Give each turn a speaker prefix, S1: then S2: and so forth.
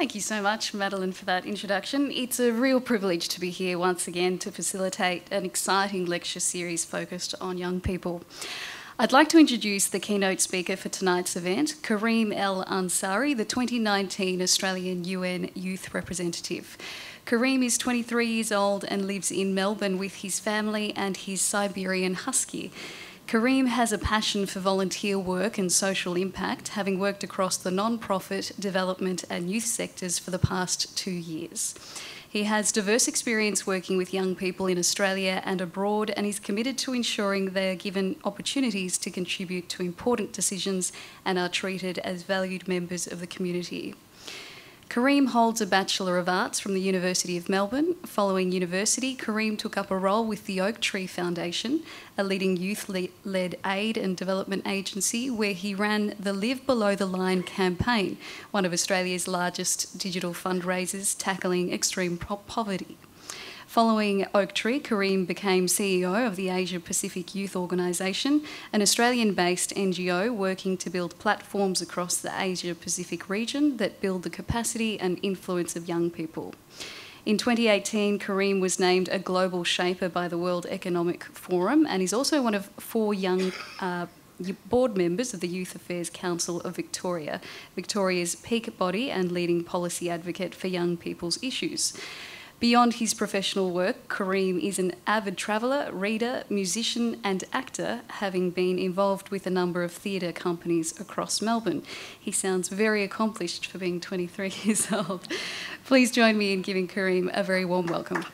S1: Thank you so much, Madeleine, for that introduction. It's a real privilege to be here once again to facilitate an exciting lecture series focused on young people. I'd like to introduce the keynote speaker for tonight's event, Kareem El Ansary, the 2019 Australian UN Youth Representative. Kareem is 23 years old and lives in Melbourne with his family and his Siberian Husky. Kareem has a passion for volunteer work and social impact, having worked across the non profit, development, and youth sectors for the past two years. He has diverse experience working with young people in Australia and abroad and is committed to ensuring they are given opportunities to contribute to important decisions and are treated as valued members of the community. Kareem holds a Bachelor of Arts from the University of Melbourne. Following university, Kareem took up a role with the Oak Tree Foundation, a leading youth led aid and development agency, where he ran the Live Below the Line campaign, one of Australia's largest digital fundraisers tackling extreme poverty. Following Oak Tree, Kareem became CEO of the Asia Pacific Youth Organisation, an Australian based NGO working to build platforms across the Asia Pacific region that build the capacity and influence of young people. In 2018, Kareem was named a global shaper by the World Economic Forum and is also one of four young uh, board members of the Youth Affairs Council of Victoria, Victoria's peak body and leading policy advocate for young people's issues. Beyond his professional work, Kareem is an avid traveller, reader, musician, and actor, having been involved with a number of theatre companies across Melbourne. He sounds very accomplished for being 23 years old. Please join me in giving Kareem a very warm welcome.